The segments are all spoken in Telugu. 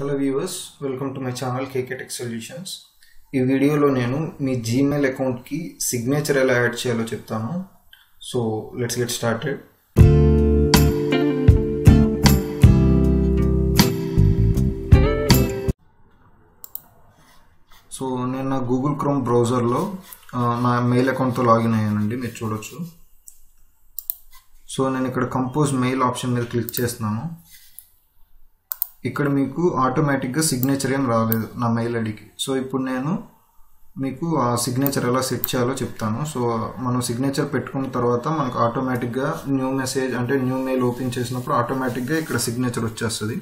Hello viewers welcome to my channel KK tech solutions ఈ వీడియోలో నేను మీ జీమెయిల్ అకౌంట్కి సిగ్నేచర్ ఎలా యాడ్ చేయాలో చెప్తాను. So let's get started so నేను నా గూగుల్ క్రోమ్ బ్రౌజర్లో నా మెయిల్ అకౌంట్తో లాగిన్ అయ్యానండి మీరు చూడొచ్చు. సో నేను ఇక్కడ కంపోజ్ మెయిల్ ఆప్షన్ మీద క్లిక్ చేస్తున్నాను. ఇక్కడ మీకు ఆటోమేటిక్గా సిగ్నేచర్ ఏం రాలేదు నా మెయిల్ ఐడికి. సో ఇప్పుడు నేను మీకు ఆ సిగ్నేచర్ ఎలా సెట్ చేయాలో చెప్తాను. సో మనం సిగ్నేచర్ పెట్టుకున్న తర్వాత మనకు ఆటోమేటిక్గా న్యూ మెసేజ్ అంటే న్యూ మెయిల్ ఓపెన్ చేసినప్పుడు ఆటోమేటిక్గా ఇక్కడ సిగ్నేచర్ వచ్చేస్తుంది.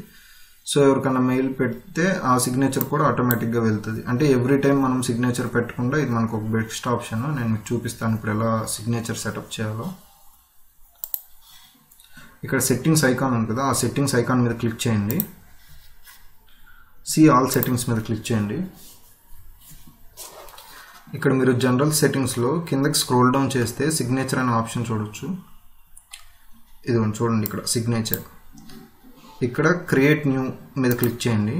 సో ఎవరికైనా మెయిల్ పెడితే ఆ సిగ్నేచర్ కూడా ఆటోమేటిక్గా వెళ్తుంది. అంటే ఎవ్రీ టైం మనం సిగ్నేచర్ పెట్టకుండా ఇది మనకు ఒక బెస్ట్ ఆప్షన్ నేను మీకు చూపిస్తాను ఇప్పుడు ఎలా సిగ్నేచర్ సెటప్ చేయాలో. ఇక్కడ సెట్టింగ్స్ ఐకాన్ ఉంది కదా ఆ సెట్టింగ్స్ ఐకాన్ మీద క్లిక్ చేయండి. సి ఆల్ సెట్టింగ్స్ మీద క్లిక్ చేయండి. ఇక్కడ మీరు జనరల్ సెట్టింగ్స్లో కిందకి స్క్రోల్ డౌన్ చేస్తే సిగ్నేచర్ అనే ఆప్షన్ చూడొచ్చు. ఇది చూడండి ఇక్కడ సిగ్నేచర్ ఇక్కడ క్రియేట్ న్యూ మీద క్లిక్ చేయండి.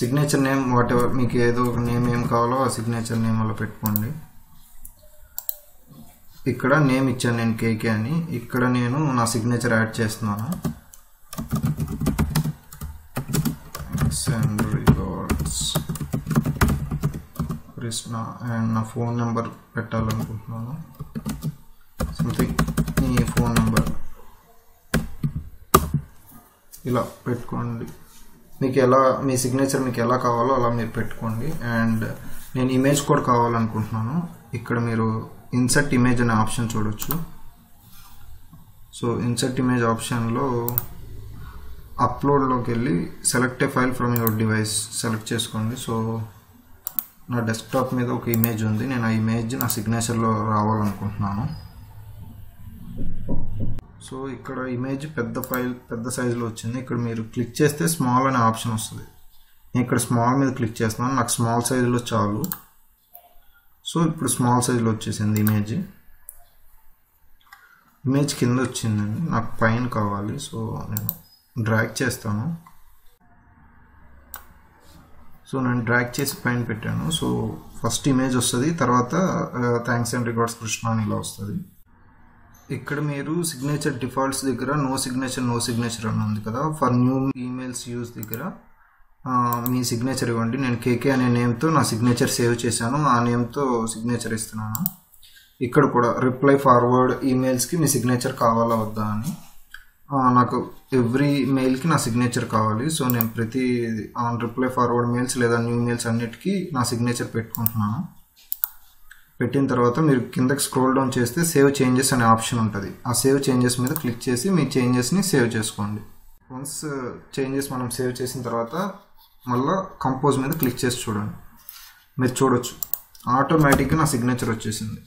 సిగ్నేచర్ నేమ్ వాట్ ఎవర్ మీకు ఏదో ఒక నేమ్ ఏం కావాలో ఆ సిగ్నేచర్ నేమ్ అలా పెట్టుకోండి. ఇక్కడ నేమ్ ఇచ్చాను నేను కేకే అని. ఇక్కడ నేను నా సిగ్నేచర్ యాడ్ చేస్తున్నాను. సెండ్ రికార్డ్స్ కృష్ణ అండ్ నా ఫోన్ నెంబర్ పెట్టాలనుకుంటున్నాను. సంథింగ్ మీ ఫోన్ నెంబర్ ఇలా పెట్టుకోండి. మీకు ఎలా మీ సిగ్నేచర్ మీకు ఎలా కావాలో అలా మీరు పెట్టుకోండి. అండ్ నేను ఇమేజ్ కూడా కావాలనుకుంటున్నాను. ఇక్కడ మీరు ఇన్సర్ట్ ఇమేజ్ అనే ఆప్షన్ చూడొచ్చు. సో ఇన్సర్ట్ ఇమేజ్ ఆప్షన్లో అప్లోడ్లోకి వెళ్ళి select a file from your device select చేసుకోండి. సో నా డెస్క్టాప్ మీద ఒక ఇమేజ్ ఉంది. నేను ఆ ఇమేజ్ నా సిగ్నేచర్లో రావాలనుకుంటున్నాను. సో ఇక్కడ ఇమేజ్ పెద్ద ఫైల్ పెద్ద సైజులో వచ్చింది. ఇక్కడ మీరు క్లిక్ చేస్తే స్మాల్ అనే ఆప్షన్ వస్తుంది. నేను ఇక్కడ స్మాల్ మీద క్లిక్ చేస్తున్నాను. నాకు స్మాల్ సైజులో చాలు. సో ఇప్పుడు స్మాల్ సైజులో వచ్చేసింది ఇమేజ్ ఇమేజ్ కింద వచ్చిందండి. నాకు పైన కావాలి. సో నేను డ్రాగ్ చేస్తాను. సో నేను డ్రాగ్ చేసి పైన పెట్టాను. సో ఫస్ట్ ఇమేజ్ వస్తుంది తర్వాత థ్యాంక్స్ అండ్ రికార్డ్స్ కృష్ణ అని ఇలా వస్తుంది. ఇక్కడ మీరు సిగ్నేచర్ డిఫాల్ట్స్ దగ్గర నో సిగ్నేచర్ నో సిగ్నేచర్ అని ఉంది కదా. ఫర్ న్యూ ఈమెయిల్స్ యూస్ దగ్గర మీ సిగ్నేచర్ ఇవ్వండి. నేను కేకే అనే నేమ్తో నా సిగ్నేచర్ సేవ్ చేశాను. ఆ నేమ్తో సిగ్నేచర్ ఇస్తున్నాను. ఇక్కడ కూడా రిప్లై ఫార్వర్డ్ ఈమెయిల్స్కి మీ సిగ్నేచర్ కావాలా వద్దా అని. నాకు ఎవ్రీ మెయిల్కి నా సిగ్నేచర్ కావాలి. సో నేను ప్రతి ఆన్ రిప్లై ఫార్వర్డ్ మెయిల్స్ లేదా న్యూ మెయిల్స్ అన్నిటికీ నా సిగ్నేచర్ పెట్టుకుంటున్నాను. పెట్టిన తర్వాత మీరు కిందకి స్క్రోల్ డౌన్ చేస్తే సేవ్ చేంజెస్ అనే ఆప్షన్ ఉంటుంది. ఆ సేవ్ చేంజెస్ మీద క్లిక్ చేసి మీ చేంజెస్ని సేవ్ చేసుకోండి. వన్స్ చేంజెస్ uh, మనం సేవ్ చేసిన తర్వాత మళ్ళీ కంపోజ్ మీద క్లిక్ చేసి చూడండి. మీరు చూడొచ్చు. ఆటోమేటిక్గా నా సిగ్నేచర్ వచ్చేసింది.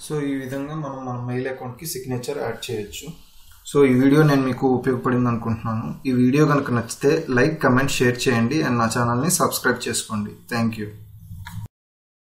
సో ఈ విధంగా మనం మన మెయిల్ అకౌంట్కి సిగ్నేచర్ యాడ్ చేయొచ్చు. సో ఈ వీడియో నేను మీకు ఉపయోగపడింది అనుకుంటున్నాను. ఈ వీడియో కనుక నచ్చితే లైక్ కమెంట్ షేర్ చేయండి. అండ్ నా ఛానల్ని సబ్స్క్రైబ్ చేసుకోండి. Thank you.